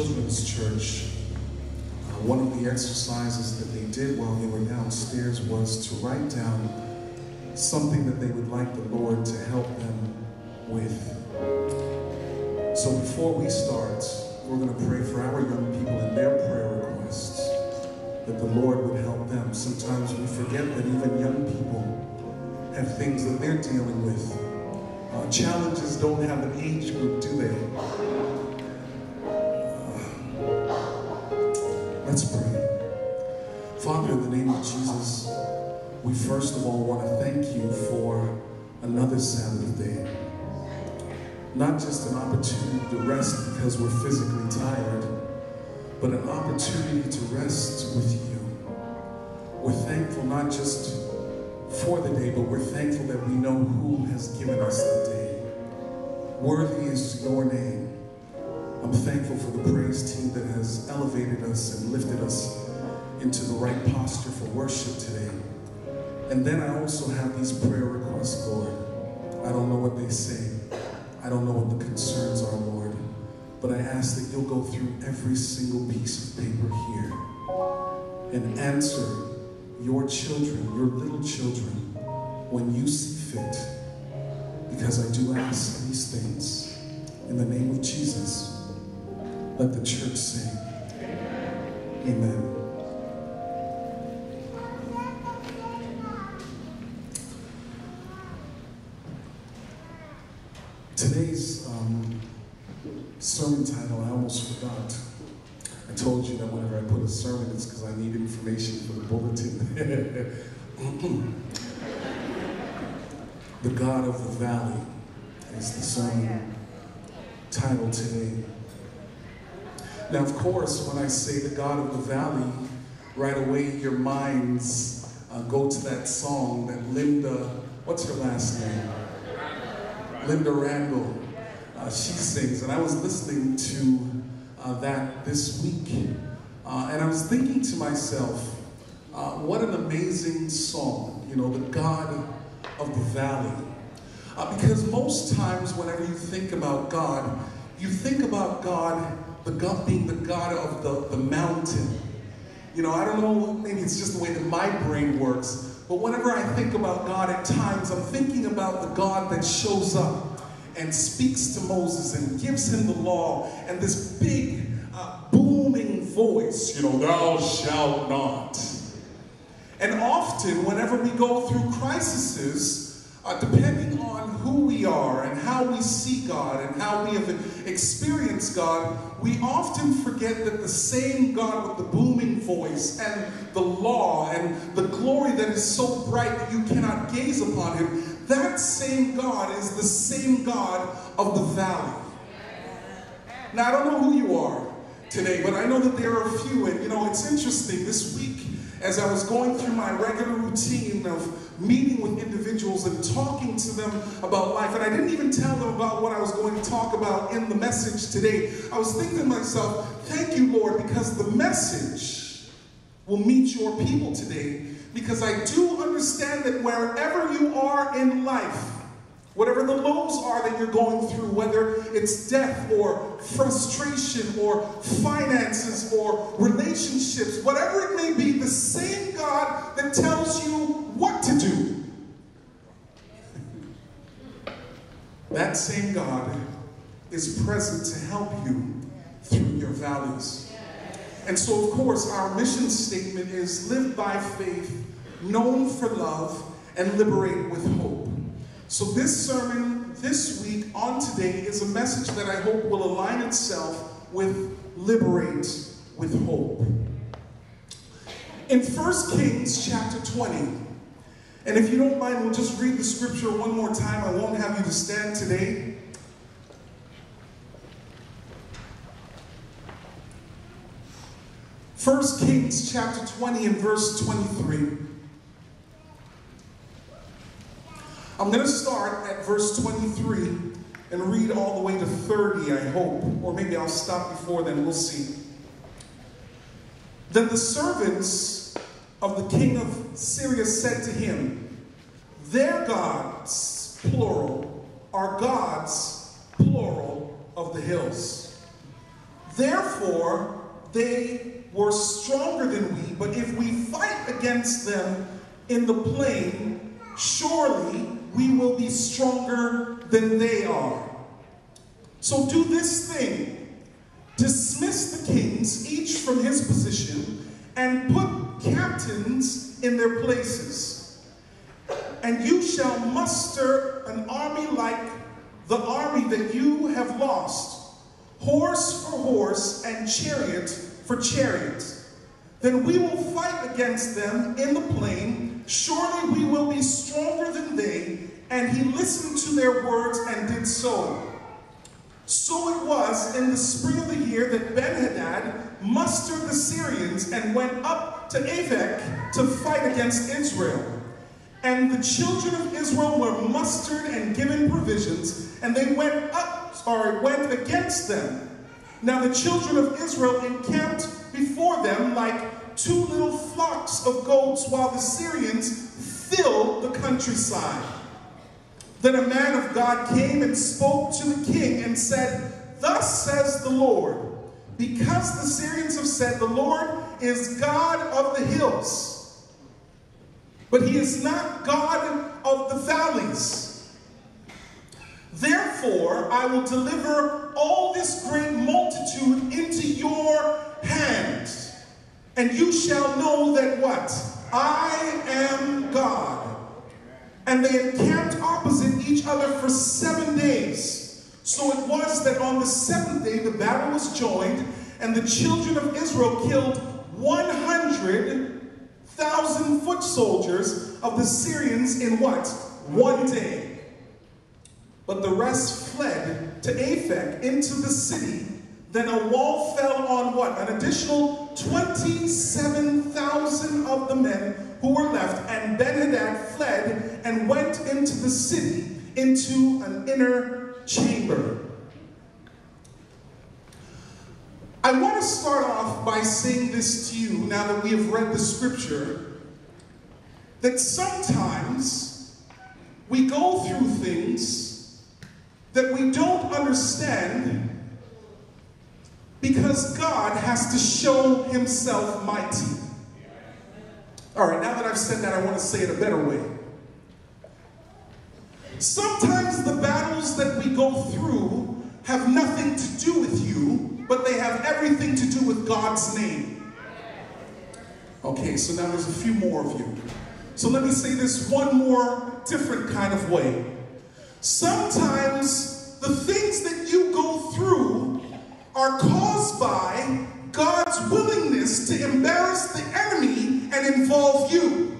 Children's Church, uh, one of the exercises that they did while they were downstairs was to write down something that they would like the Lord to help them with. So before we start, we're going to pray for our young people and their prayer requests, that the Lord would help them. Sometimes we forget that even young people have things that they're dealing with. Uh, challenges don't have an age group, do they? Let's pray. Father, in the name of Jesus, we first of all want to thank you for another Sabbath day. Not just an opportunity to rest because we're physically tired, but an opportunity to rest with you. We're thankful not just for the day, but we're thankful that we know who has given us the day. Worthy is your name. I'm thankful for the praise team that has elevated us and lifted us into the right posture for worship today. And then I also have these prayer requests, Lord. I don't know what they say. I don't know what the concerns are, Lord. But I ask that you'll go through every single piece of paper here and answer your children, your little children, when you see fit. Because I do ask these things in the name of Jesus. Let the church say, Amen. Today's um, sermon title, I almost forgot. I told you that whenever I put a sermon, it's because I need information for the bulletin. the God of the Valley is the sermon title today. Now, of course, when I say the God of the Valley, right away your minds uh, go to that song that Linda, what's her last name? Lynda Randle. Uh, she sings, and I was listening to uh, that this week, uh, and I was thinking to myself, uh, what an amazing song, you know, the God of the Valley. Uh, because most times, whenever you think about God, you think about God, the God being the God of the, the mountain. You know, I don't know, maybe it's just the way that my brain works, but whenever I think about God at times, I'm thinking about the God that shows up and speaks to Moses and gives him the law and this big uh, booming voice, you know, thou shalt not. And often, whenever we go through crises, uh, depending on who we are and how we see God and how we have experienced God, we often forget that the same God with the booming voice and the law and the glory that is so bright that you cannot gaze upon him, that same God is the same God of the valley. Now, I don't know who you are today, but I know that there are a few, and you know, it's interesting. This week, as I was going through my regular routine of meeting with individuals and talking to them about life, and I didn't even tell them about what I was going to talk about in the message today, I was thinking to myself, thank you, Lord, because the message will meet your people today. Because I do understand that wherever you are in life, Whatever the lows are that you're going through, whether it's death or frustration or finances or relationships, whatever it may be, the same God that tells you what to do. That same God is present to help you through your valleys. And so, of course, our mission statement is live by faith, known for love, and liberate with hope. So this sermon this week on today is a message that I hope will align itself with liberate with hope. In 1 Kings chapter 20, and if you don't mind, we'll just read the scripture one more time. I won't have you to stand today. First Kings chapter 20 and verse 23. I'm going to start at verse 23 and read all the way to 30, I hope. Or maybe I'll stop before then, we'll see. Then the servants of the king of Syria said to him, Their gods, plural, are gods, plural, of the hills. Therefore, they were stronger than we, but if we fight against them in the plain, surely we will be stronger than they are. So do this thing dismiss the kings, each from his position, and put captains in their places. And you shall muster an army like the army that you have lost, horse for horse and chariot for chariot. Then we will fight against them in the plain. Surely we will be stronger than they. And he listened to their words and did so. So it was in the spring of the year that Ben-Hadad mustered the Syrians and went up to Aphek to fight against Israel. And the children of Israel were mustered and given provisions, and they went up, or went against them. Now the children of Israel encamped before them like two little flocks of goats, while the Syrians filled the countryside. Then a man of God came and spoke to the king and said, Thus says the Lord, because the Syrians have said, The Lord is God of the hills, but he is not God of the valleys. Therefore, I will deliver all this great multitude into your and you shall know that what? I am God. And they encamped opposite each other for seven days. So it was that on the seventh day the battle was joined, and the children of Israel killed 100,000 foot soldiers of the Syrians in what? One day. But the rest fled to Aphek into the city. Then a wall fell on what? An additional 27,000 of the men who were left, and Ben-Hadad fled and went into the city, into an inner chamber. I want to start off by saying this to you, now that we have read the scripture, that sometimes we go through things that we don't understand because God has to show himself mighty. All right, now that I've said that, I want to say it a better way. Sometimes the battles that we go through have nothing to do with you, but they have everything to do with God's name. Okay, so now there's a few more of you. So let me say this one more different kind of way. Sometimes the things that you go through are caused by God's willingness to embarrass the enemy and involve you.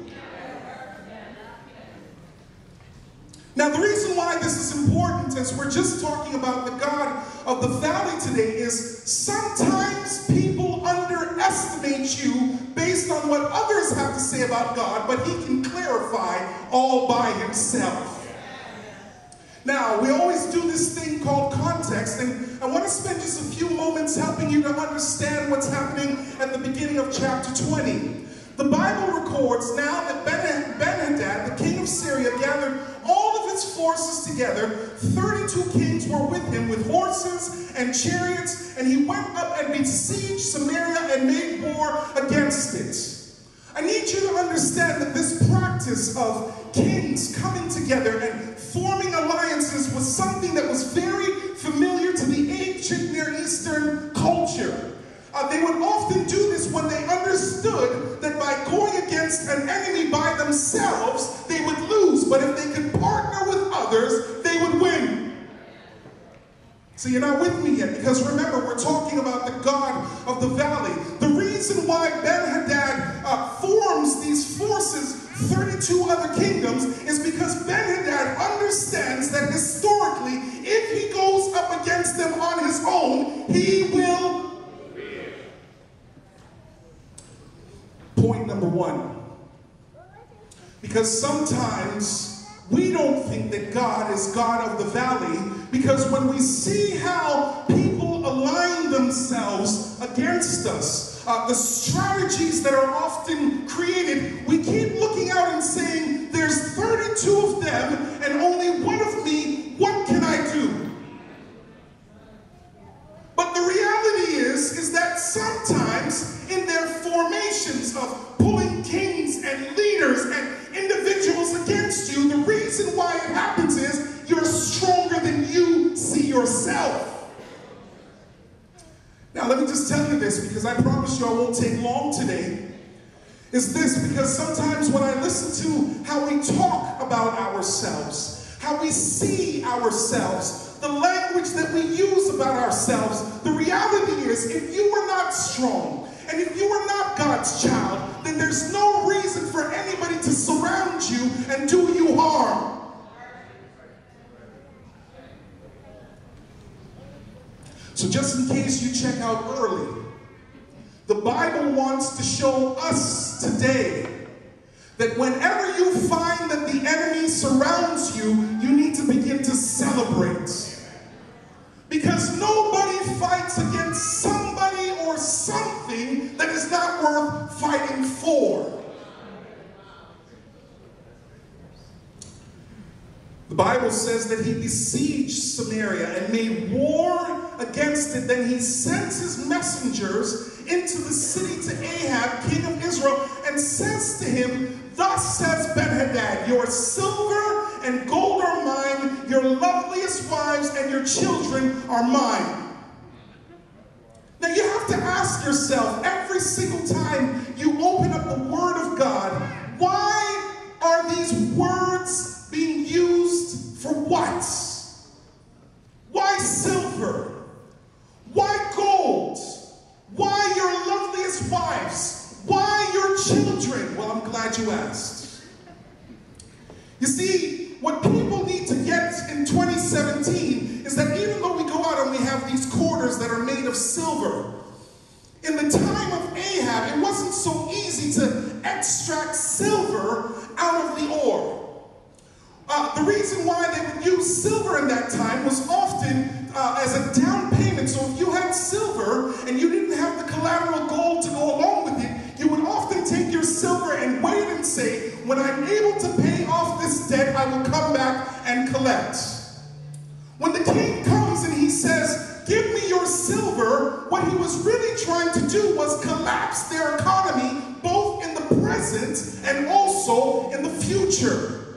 Now, the reason why this is important, as we're just talking about the God of the valley today, is sometimes people underestimate you based on what others have to say about God, but He can clarify all by Himself. Now, we always do this thing called context, and I want to spend just a few moments helping you to understand what's happening at the beginning of chapter 20. The Bible records now that Ben-Hadad, the king of Syria, gathered all of his forces together. 32 kings were with him with horses and chariots, and he went up and besieged Samaria and made war against it. I need you to understand that this practice of kings coming together and forming alliances was something that was very familiar to the ancient Near Eastern culture. Uh, they would often do this when they understood that by going against an enemy by themselves, they would lose. But if they could partner with others, they would win. So you're not with me yet, because remember, we're talking about the God of the valley. The reason why Ben-Hadad uh, forms these forces, 32 other kingdoms, is because Ben-Hadad understands that historically, if he goes up against them on his own, he will Point number one. Because sometimes we don't think that God is God of the valley because when we see how people align themselves against us. Uh, the strategies that are often created, we keep looking out and saying, There's 32 of them and only one of me. What can I do? But the reality is, is that sometimes in their formations of pulling kings and leaders and individuals against you, the reason why it happens is you're stronger than you see yourself. Now, let me just tell you this because I promise you I won't take long today. Is this because sometimes when I listen to how we talk about ourselves, how we see ourselves, the language that we use about ourselves, the reality is if you are not strong and if you are not God's child, then there's no reason for anybody to surround you and do you harm. So just in case you check out early, the Bible wants to show us today that whenever you find that the enemy surrounds you, you need to begin to celebrate. Because nobody fights against somebody or something that is not worth fighting for. The Bible says that he besieged Samaria and made war against it. Then he sends his messengers into the city to Ahab, king of Israel, and says to him, Thus says Benhadad, Your silver and gold are mine, your loveliest wives and your children are mine. Now you have to ask yourself every single time you open up the Word of God, why are these words being used for what? Why silver? Why gold? Why your loveliest wives? Why your children? Well, I'm glad you asked. You see, what people need to get in 2017 is that even though we go out and we have these quarters that are made of silver, in the time of Ahab, it wasn't so easy to extract silver out of the ore. Uh, the reason why they would use silver in that time was often uh, as a down payment. So if you had silver and you didn't have the collateral gold to go along with it, you would often take your silver and wait and say, when I'm able to pay off this debt, I will come back and collect. When the king comes and he says, give me your silver, what he was really trying to do was collapse their economy both in the present and also in the future.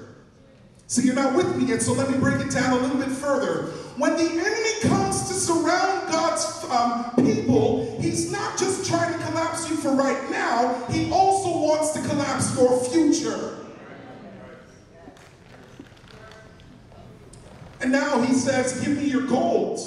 So you're not with me yet, so let me break it down a little bit further. When the enemy comes to surround God's um, people, he's not just trying to collapse you for right now, he also wants to collapse your future. And now he says, give me your gold.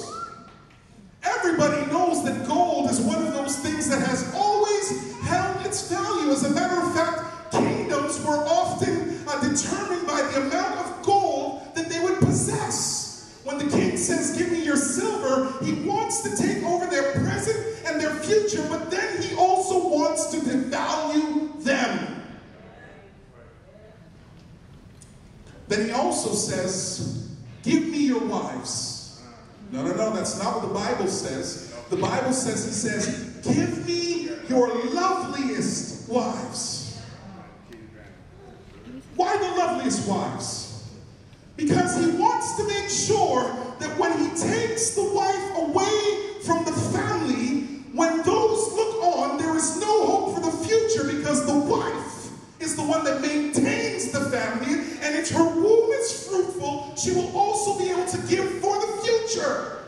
Everybody knows that gold is one of those things that has always held its value. As a matter of fact, kingdoms were often uh, determined by the amount of gold that they would possess. When the king says, give me your silver, he wants to take over their present and their future, but then he also wants to devalue them. Then he also says, give me your wives. No, no, no, that's not what the Bible says. The Bible says, he says, give me your loveliest wives. Why the loveliest wives? Because he wants to make sure that when he takes the wife away from the family, when those look on, there is no hope for the future because the wife is the one that maintains the family, and if her womb is fruitful, she will also be able to give for the future.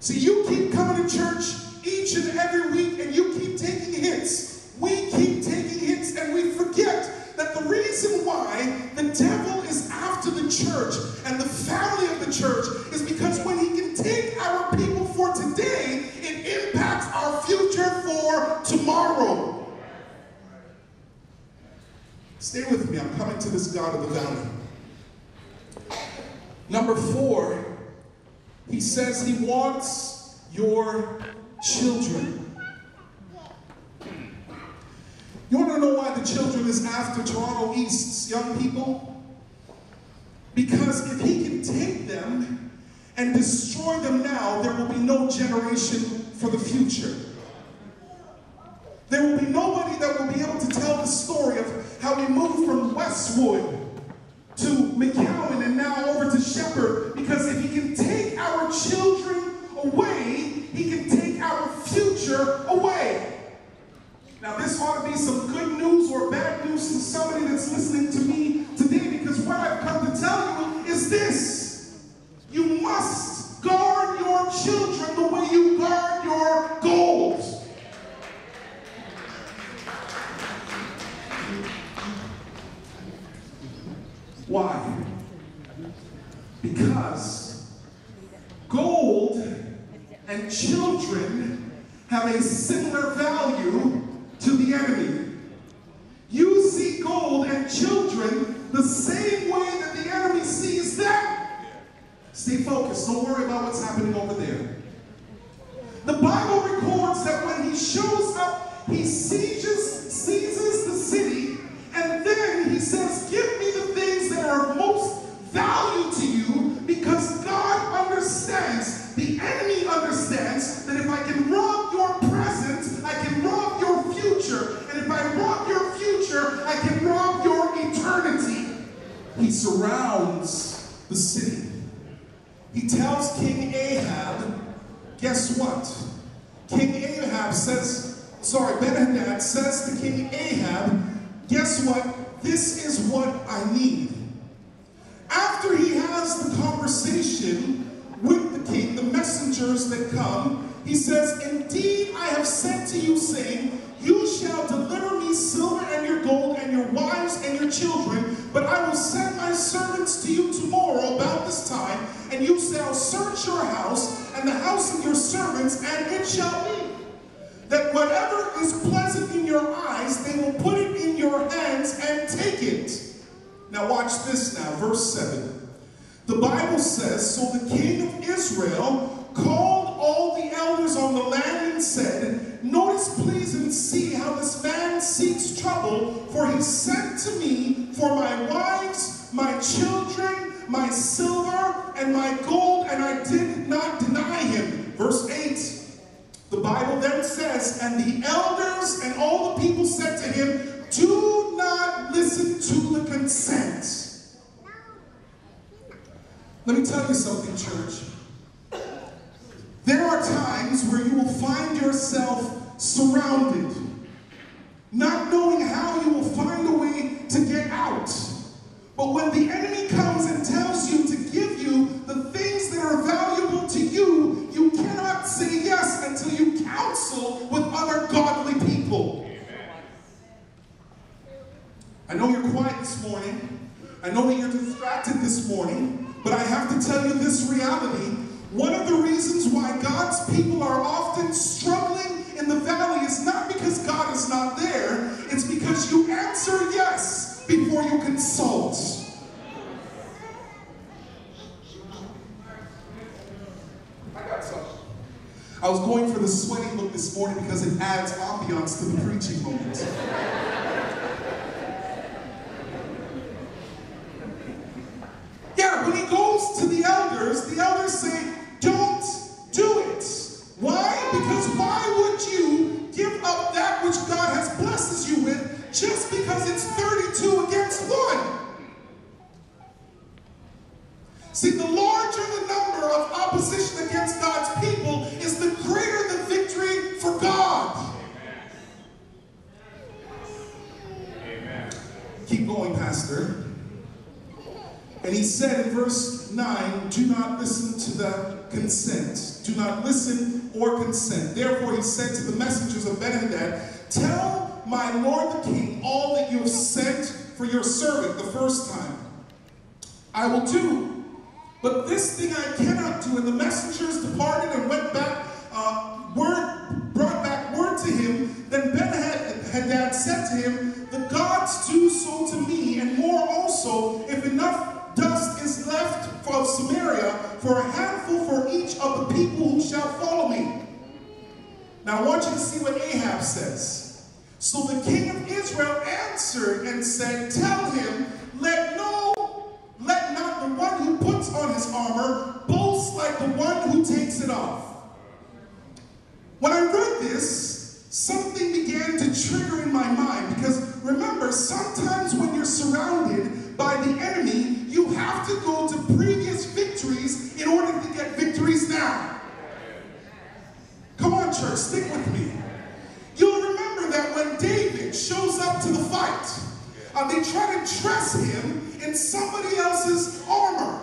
See, you keep coming to church each and every week, and you keep taking hits. We keep taking hits, and we forget that the reason why the devil is after the church and the family of the church is because when he can take our people for today, it impacts our future for tomorrow. Stay with me. I'm coming to this God of the valley. Number four, he says he wants your children. You want to know why the children is after Toronto East's young people? Because if he can take them and destroy them now, there will be no generation for the future. There will be nobody that will be able to tell the story of how we moved from Westwood to McCowan and now over to Sheppard. Because if he can take our children away, he can take our future away. Now, this ought to be some good news or bad news to somebody that's listening to me today because what I've come to tell you is this. You must guard your children the way you guard your gold. Why? Because gold and children have a similar value to the enemy. You see gold and children the same way that the enemy sees them. Stay focused. Don't worry about what's happening over there. The Bible records that when he shows up, he sieges, He Now watch this now, verse 7. The Bible says, So the king of Israel called all the elders on the land and said, Notice please and see how this man seeks trouble, for he sent to me for my wives, my children, my silver, and my gold, and I did not deny him. Verse 8. The Bible then says, And the elders and all the people said to him, Do not listen to the consent. Let me tell you something, church. There are times where you will find yourself surrounded, not knowing how you will find a way to get out. But when the enemy comes and tells you to give you the things that are valuable to you, you cannot say yes until you counsel with other godly people. I know you're quiet this morning. I know that you're distracted this morning, but I have to tell you this reality. One of the reasons why God's people are often struggling in the valley is not because God is not there, it's because you answer yes before you consult. I got something. I was going for the sweaty look this morning because it adds ambiance to the preaching moment. Yeah, when he goes to the elders, the elders say, don't do it. Why? Because why would you give up that which God has blessed you with just because it's 32 against 1? See, the larger the number of opposition against God's people is the greater the victory for God. Amen. Keep going, Pastor. And he said in verse 9, Do not listen to the consent. Do not listen or consent. Therefore he said to the messengers of Benhadad, Tell my lord the king all that you have sent for your servant the first time. I will do. But this thing I cannot do. And the messengers departed and went back, uh, word, brought back word to him. Then Ben-Hadad said to him, The gods do so to me, and more also, if enough left of Samaria for a handful for each of the people who shall follow me. Now I want you to see what Ahab says. So the king of Israel answered and said, Tell him, let no, let not the one who puts on his armor boast like the one who takes it off. When I read this, something began to trigger in my mind because remember, sometimes when you're surrounded by the enemy, you have to go to previous victories in order to get victories now. Come on, church, stick with me. You'll remember that when David shows up to the fight, uh, they try to dress him in somebody else's armor.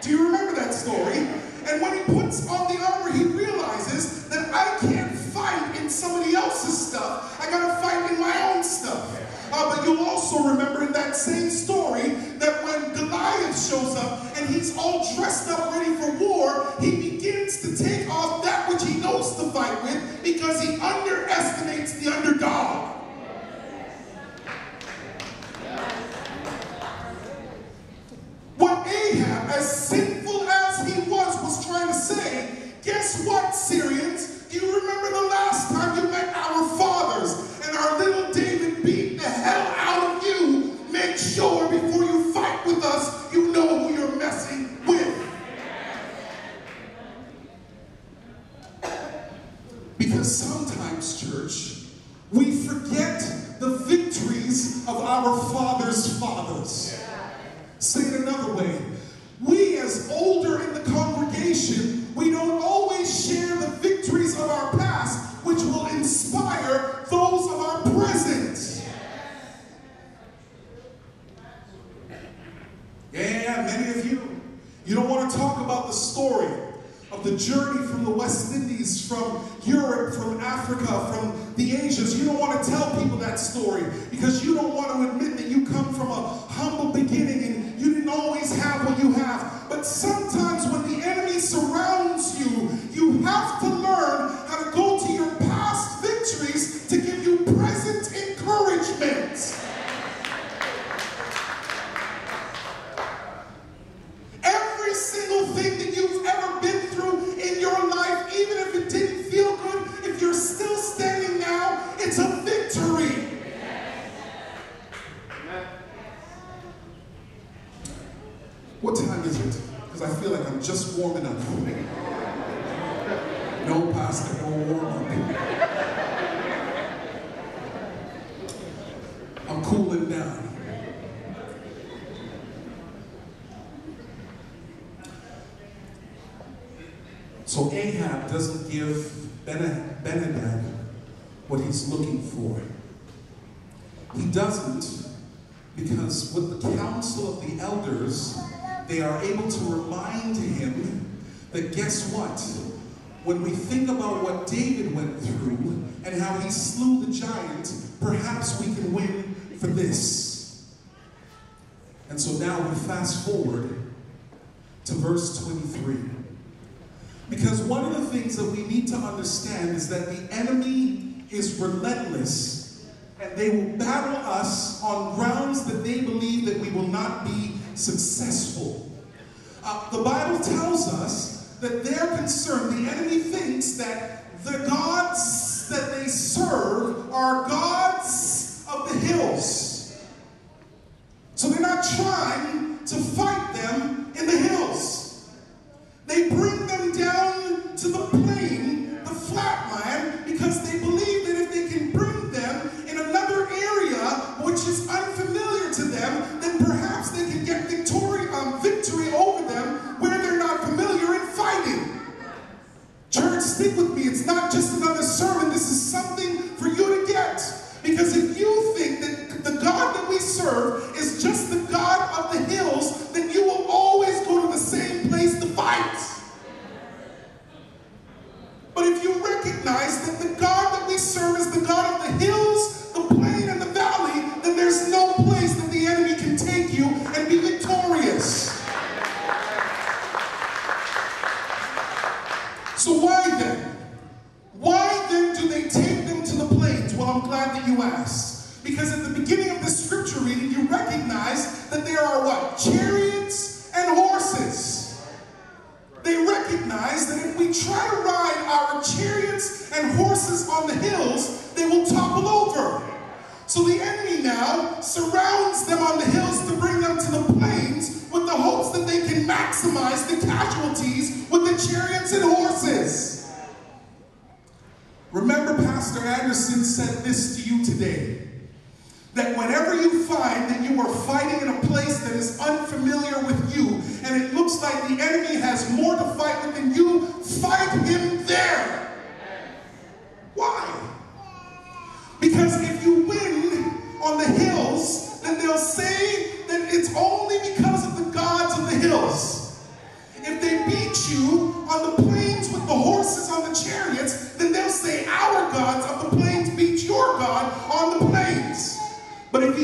Do you remember that story? And when he puts on the armor, he realizes that I can't fight in somebody else's stuff. I gotta fight in my own stuff. Uh, but you'll also remember in that same story that when Goliath shows up and he's all dressed up ready for war, he begins to take off that which he knows to fight with because he underestimates What time is it? Because I feel like I'm just warming up. No, pasta, no warm up. I'm cooling down. So Ahab doesn't give Ben- Benadad what he's looking for. He doesn't because with the counsel of the elders, they are able to remind him that guess what? When we think about what David went through and how he slew the giant, perhaps we can win for this. And so now we fast forward to verse 23. Because one of the things that we need to understand is that the enemy is relentless and they will battle us on grounds that they believe that we will not be successful. Uh, the Bible tells us that they're concerned, the enemy thinks that the gods that they serve are gods of the hills. So they're not trying to fight them in the hills. They bring them down to the plain, the flatland, because they believe that if they can Church, stick with me. It's not just another sermon. This is something for you to get. Because if you think that the God that we serve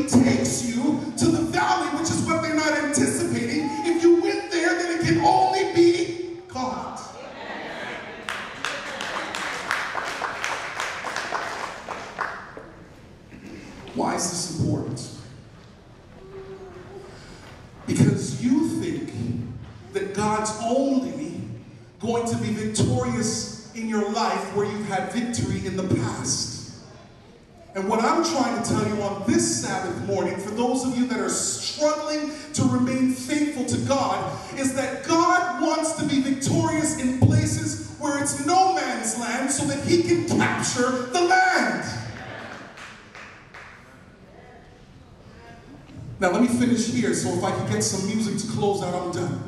takes you to the valley, which is get some music to close out. I'm done.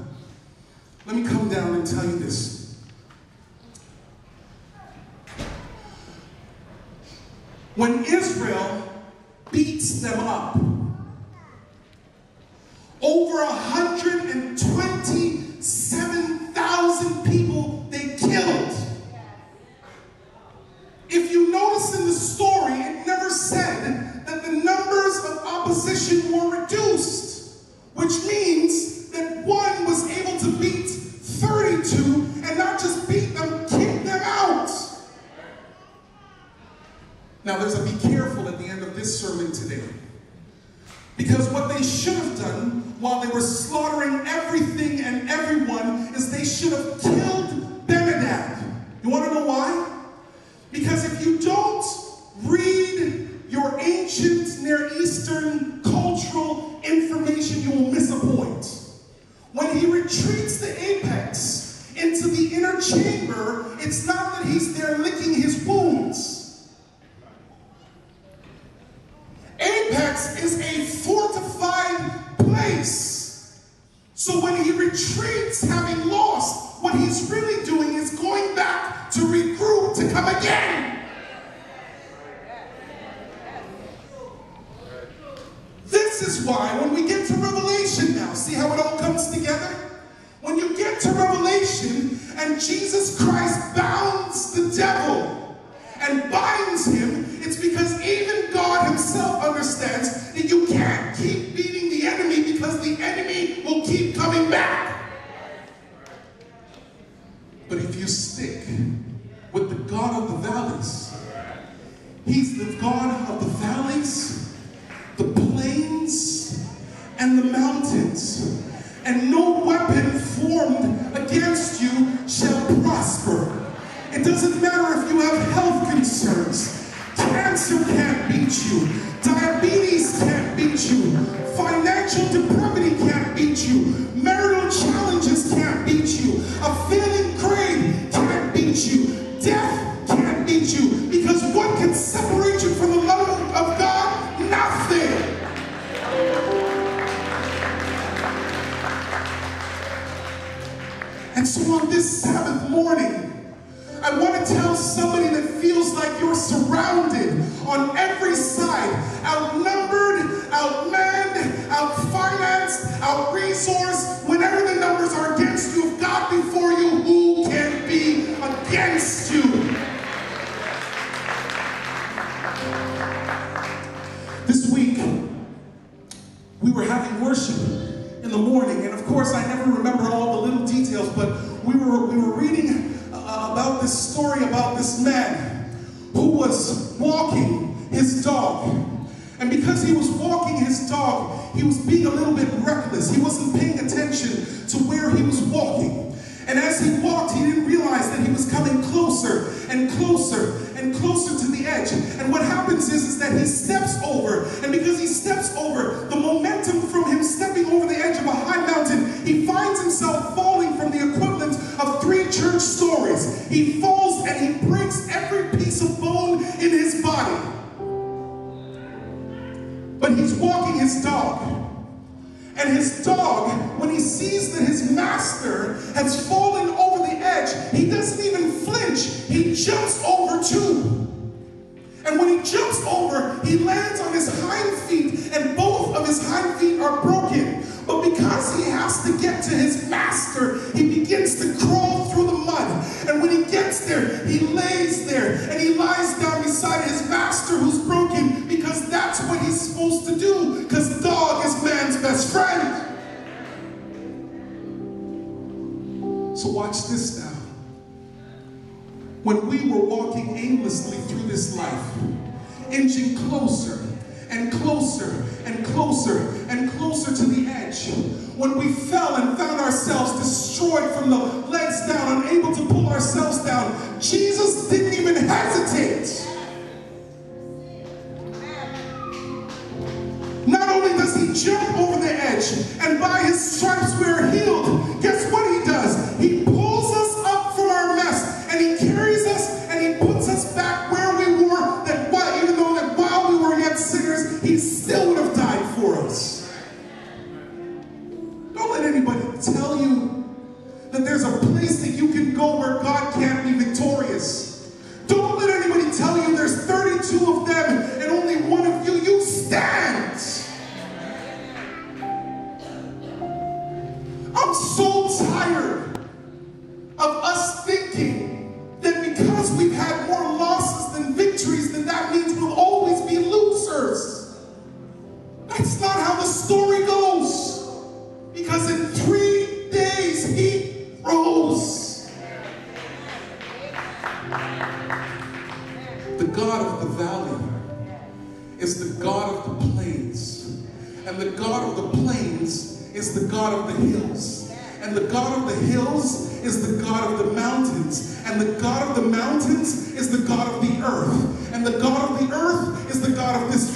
they should have killed Benadab. You want to know why? Because if you don't read your ancient Near Eastern because he has to get to his master, he begins to crawl through the mud. And when he gets there, he lays there and he lies down beside his master who's broken because that's what he's supposed to do because the dog is man's best friend. So watch this now. When we were walking aimlessly through this life, inching closer and closer and closer and closer to the edge, when we fell and found ourselves destroyed from the legs down, unable to pull ourselves down, Jesus didn't even hesitate. Not only does he jump over the edge and by his The God of the valley is the God of the plains. And the God of the plains is the God of the hills. And the God of the hills is the God of the mountains. And the God of the mountains is the God of the earth. And the God of the earth is the God of this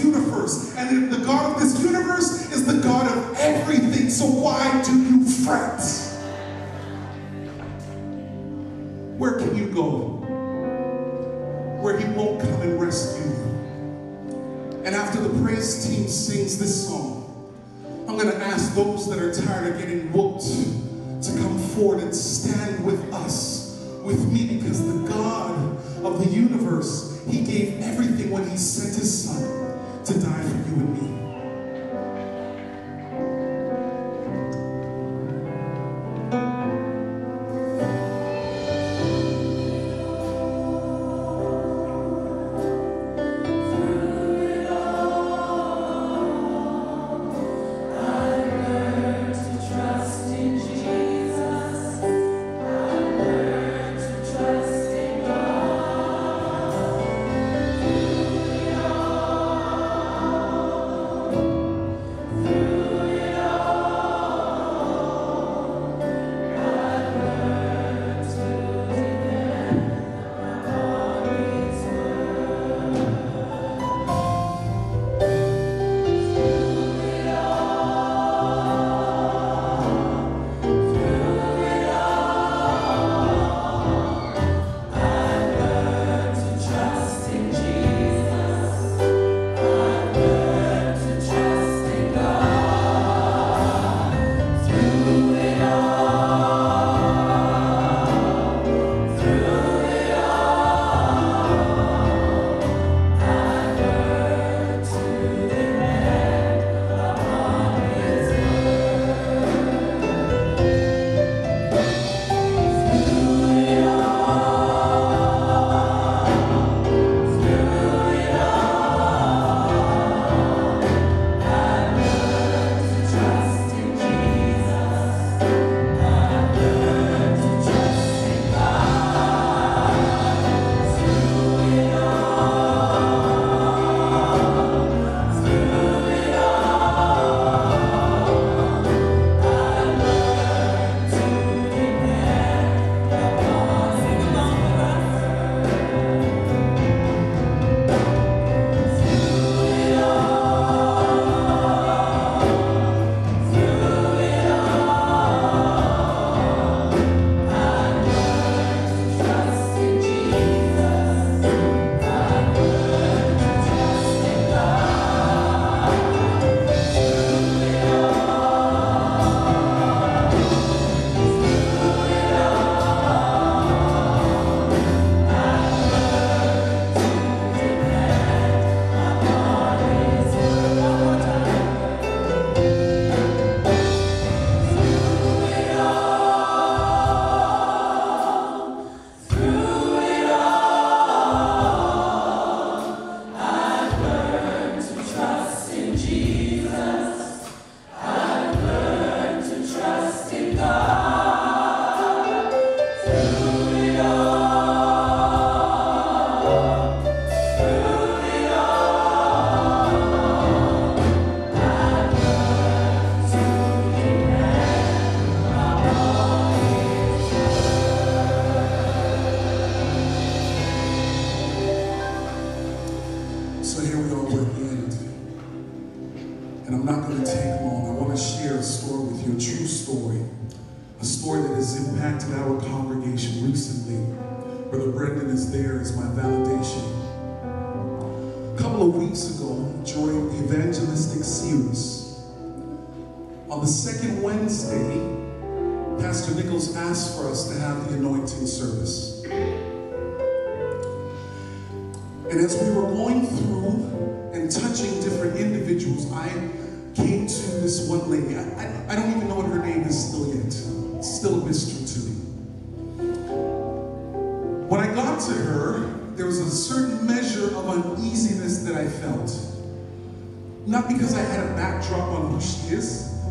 Not because I had a backdrop on who she is,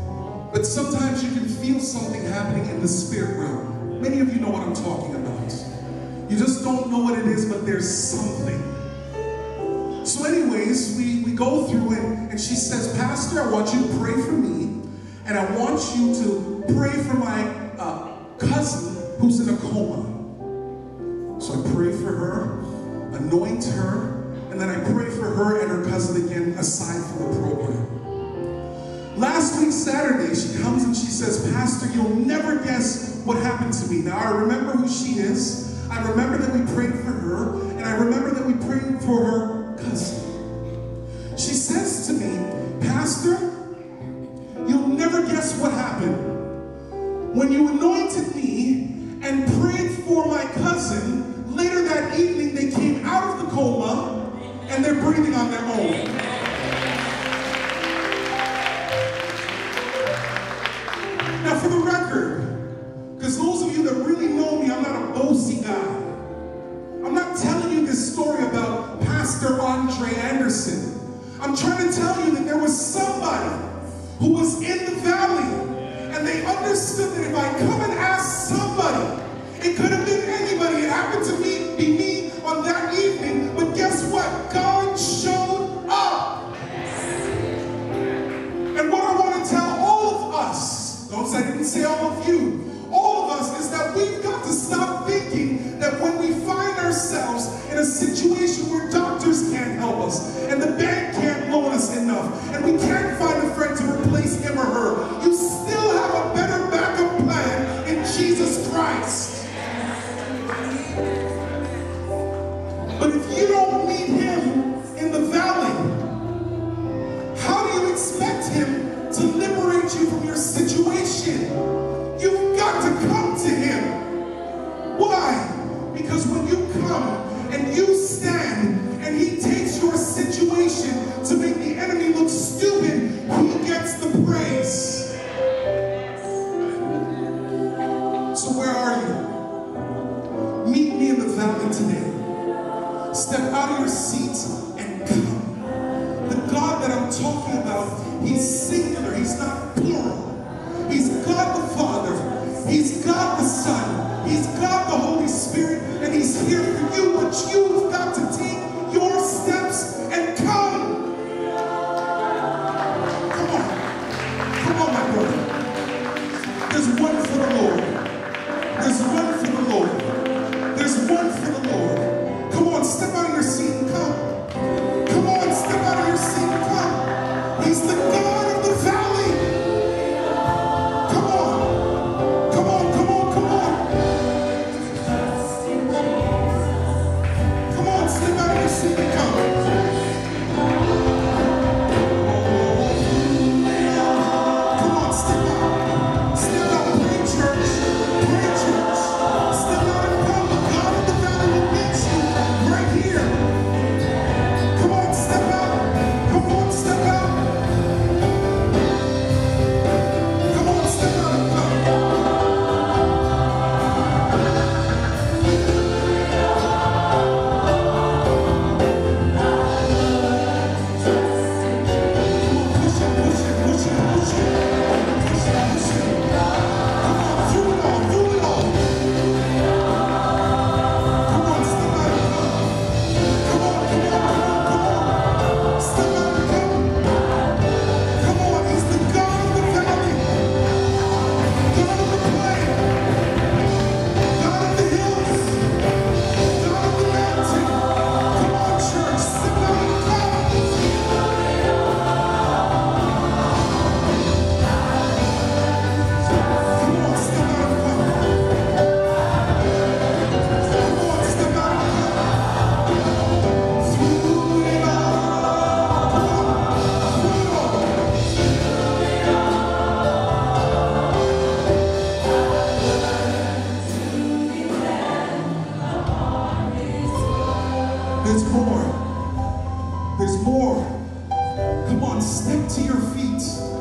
but sometimes you can feel something happening in the spirit realm. Many of you know what I'm talking about. You just don't know what it is, but there's something. So anyways, we, we go through it, and she says, Pastor, I want you to pray for me, and I want you to pray for my uh, cousin who's in a coma. So I pray for her, anoint her, and then I pray for her and her cousin again aside from the program. Last week, Saturday, she comes and she says, Pastor, you'll never guess what happened to me. Now, I remember who she is. I remember that we prayed for her, and I remember that we prayed for her cousin. She says to me, Pastor, you'll never guess what happened. When you anointed and they're breathing on their own. I and he say, all of you, Come on, step to your feet.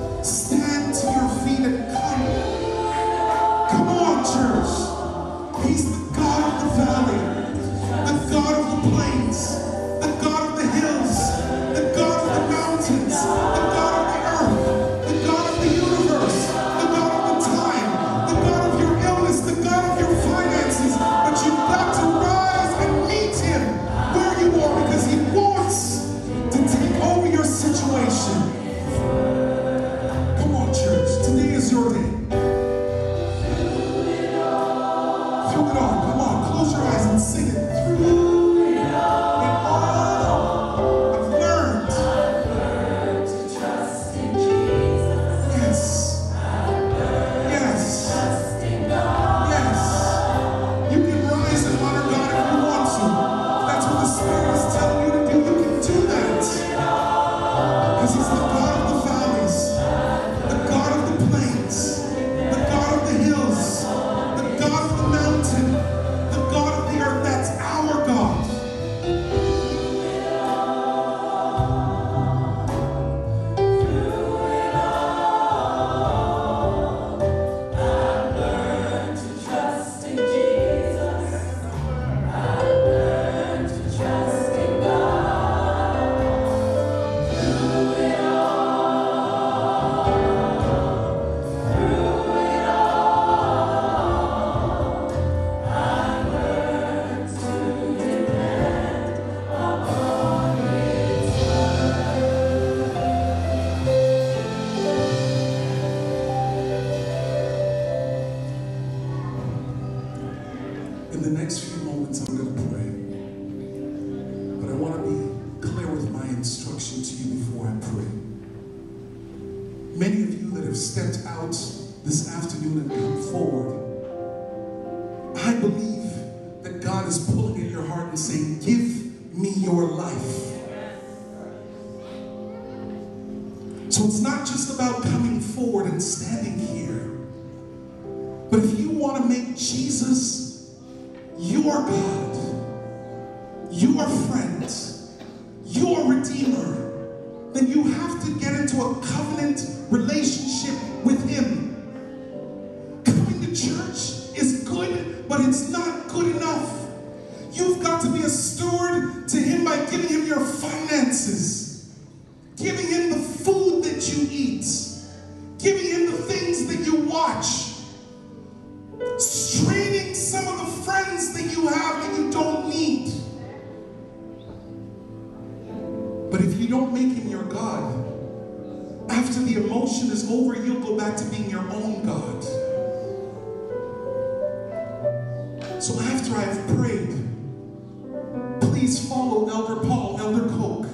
Elder Paul, Elder Coke,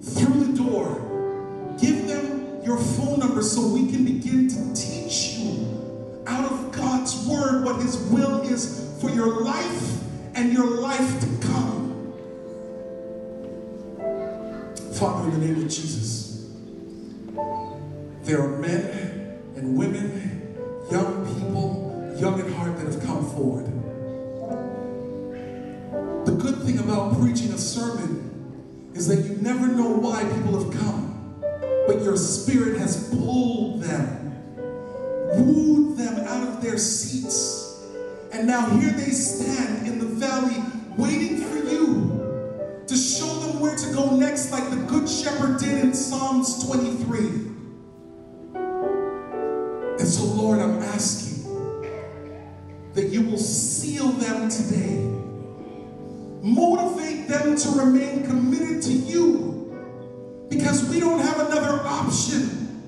through the door. Give them your phone number so we can begin to teach you out of God's word what his will is for your life and your life to come. Father, in the name of Jesus, there are men is that you never know why people have come, but your spirit has pulled them, wooed them out of their seats, and now here they stand in the valley waiting for you to show them where to go next, like the Good Shepherd did in Psalms 23. And so, Lord, I'm asking that you will seal them today. To remain committed to you because we don't have another option.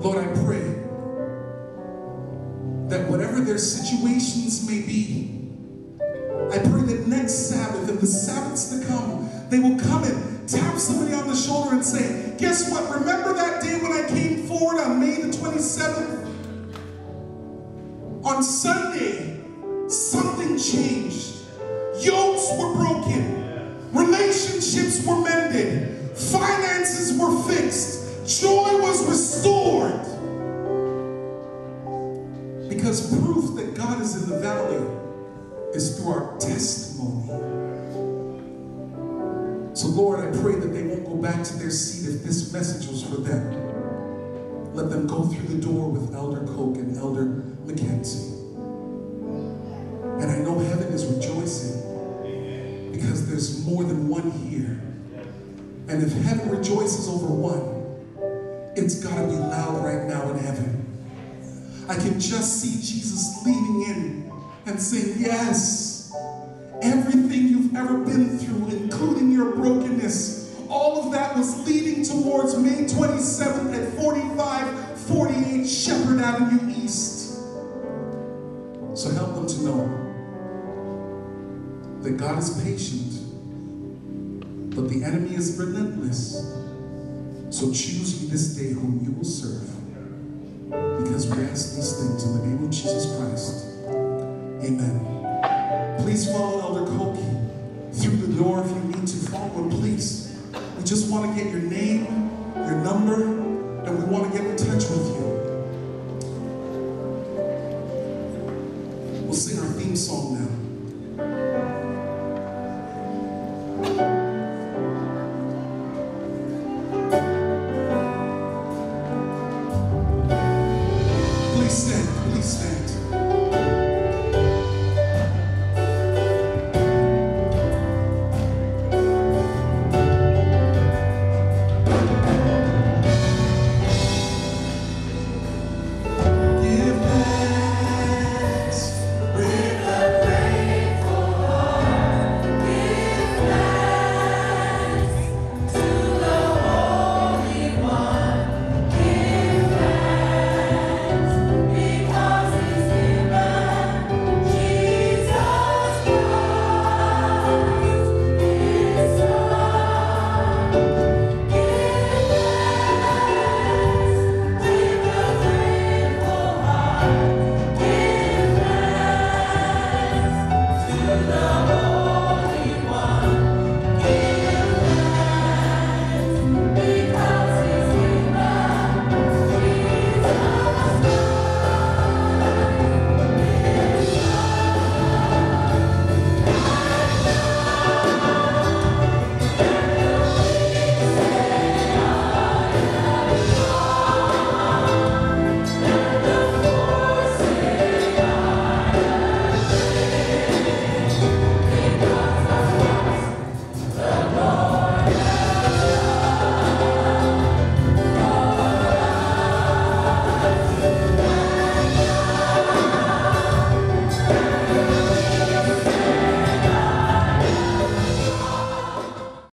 Lord, I pray that whatever their situations may be, I pray that next Sabbath and the Sabbaths to come, they will come and tap somebody on the shoulder and say, Guess what? Remember that day when I came forward on May the 27th? On Sunday, something changed. Were broken, relationships were mended, finances were fixed, joy was restored. Because proof that God is in the valley is through our testimony. So, Lord, I pray that they won't go back to their seat if this message was for them. Let them go through the door with Elder Coke and Elder Mackenzie. Here. And if heaven rejoices over one, it's got to be loud right now in heaven. I can just see Jesus leaning in and saying, Yes, everything you've ever been through, including your brokenness, all of that was leading towards May 27th at 4548 Sheppard Avenue East. So help them to know that God is patient, but the enemy is relentless. So choose you this day whom you will serve. Because we ask these things in the name of Jesus Christ. Amen. Please follow Elder Koki through the door if you need to. Follow him, please. We just want to get your name, your number, and we want to get in touch with you. We'll sing our theme song now.